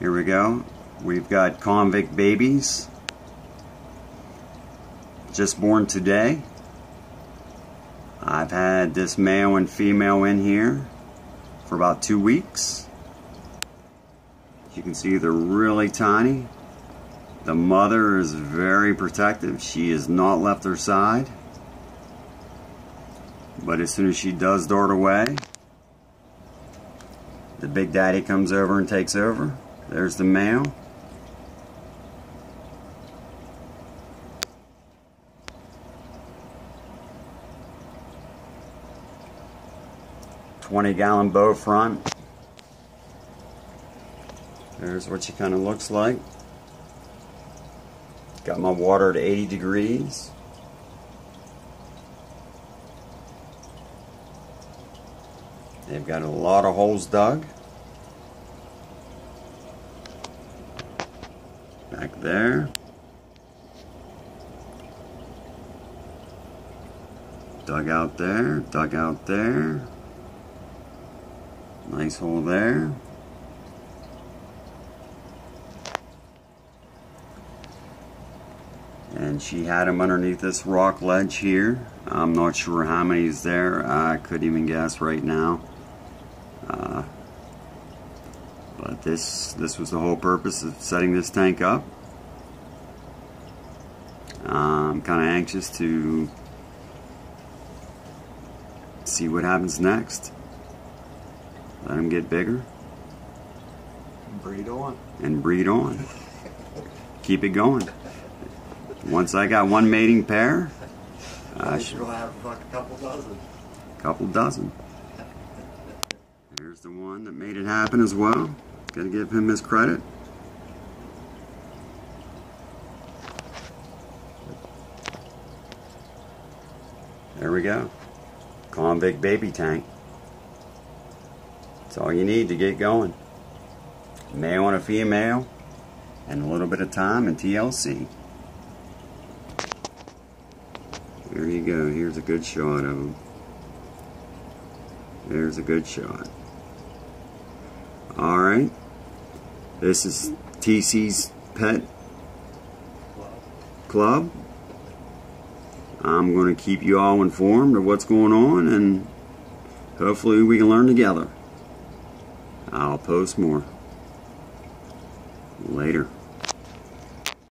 Here we go. We've got convict babies. Just born today. I've had this male and female in here for about two weeks. You can see they're really tiny. The mother is very protective. She has not left her side. But as soon as she does dart away, the big daddy comes over and takes over. There's the male. Twenty gallon bow front. There's what she kind of looks like. Got my water at 80 degrees. They've got a lot of holes dug. Back there. Dug out there, dug out there. Nice hole there. and she had him underneath this rock ledge here. I'm not sure how many is there. I couldn't even guess right now. Uh, but this this was the whole purpose of setting this tank up. I'm kind of anxious to see what happens next. Let them get bigger. Breed on. And breed on. Keep it going. Once I got one mating pair, I should have like a couple dozen. Couple dozen. There's the one that made it happen as well. Got to give him his credit. There we go. Convict baby tank. That's all you need to get going. Male and a female, and a little bit of time and TLC. There you go. Here's a good shot of him. There's a good shot. Alright. This is TC's Pet Club. I'm going to keep you all informed of what's going on and hopefully we can learn together. I'll post more. Later.